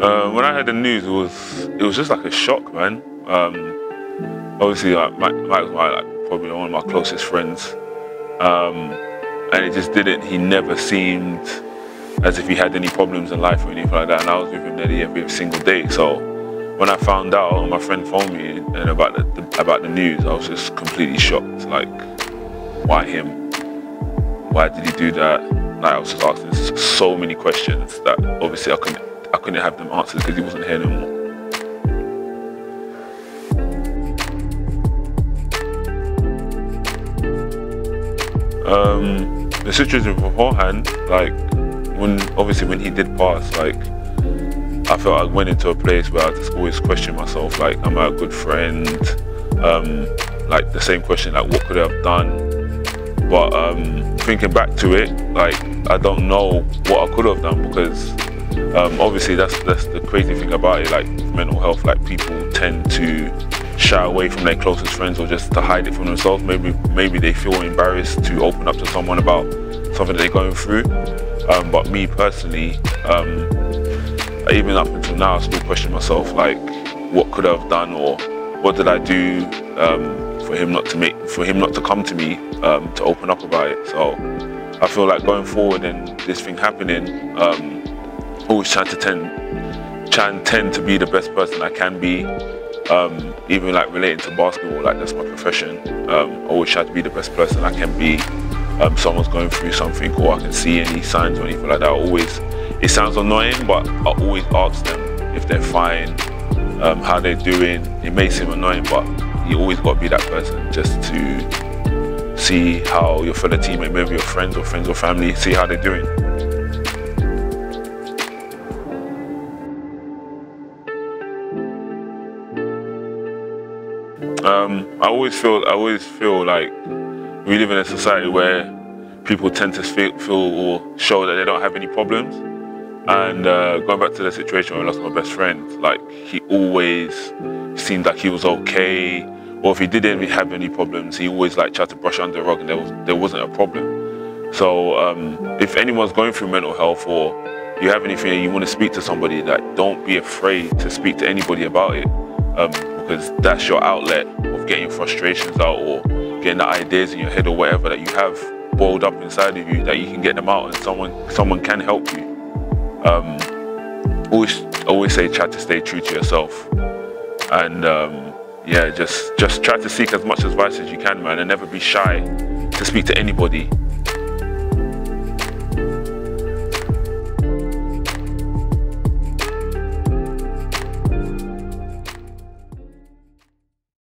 Uh, when I heard the news, it was it was just like a shock, man. Um, obviously, like Mike, Mike was my like probably one of my closest friends, um, and it just didn't. He never seemed as if he had any problems in life or anything like that. And I was with him nearly every single day. So when I found out, my friend phoned me and about the, the about the news, I was just completely shocked. Like, why him? Why did he do that? Like I was just asking so many questions that obviously I couldn't I couldn't have them answered because he wasn't here no more. Um, the situation beforehand, like when obviously when he did pass, like I felt I went into a place where I just always questioned myself, like, am I a good friend? Um, like the same question, like what could I have done? But um, thinking back to it, like I don't know what I could have done because um, obviously that's that's the crazy thing about it. Like mental health, like people tend to shy away from their closest friends or just to hide it from themselves. Maybe maybe they feel embarrassed to open up to someone about something they're going through. Um, but me personally, um, even up until now, I still question myself like, what could I have done or what did I do um, for him not to make for him not to come to me um, to open up about it. So I feel like going forward and this thing happening, um, always trying to tend try and tend to be the best person I can be. Um, even like relating to basketball, like that's my profession. Um, always try to be the best person I can be. Um, someone's going through something or I can see any signs or anything like that. I always, it sounds annoying, but I always ask them if they're fine, um, how they're doing. It may seem annoying, but you always got to be that person just to see how your fellow teammate, maybe your friends or friends or family, see how they're doing. Um, I always feel I always feel like we live in a society where people tend to feel, feel or show that they don't have any problems. And uh, going back to the situation where I lost my best friend, like he always seemed like he was okay, or if he didn't have any problems, he always like tried to brush under the rug, and there was there wasn't a problem. So um, if anyone's going through mental health or you have anything you want to speak to somebody, like don't be afraid to speak to anybody about it, um, because that's your outlet of getting frustrations out or getting the ideas in your head or whatever that you have boiled up inside of you that you can get them out and someone someone can help you. Um, always always say try to stay true to yourself and um, yeah just just try to seek as much advice as you can man and never be shy to speak to anybody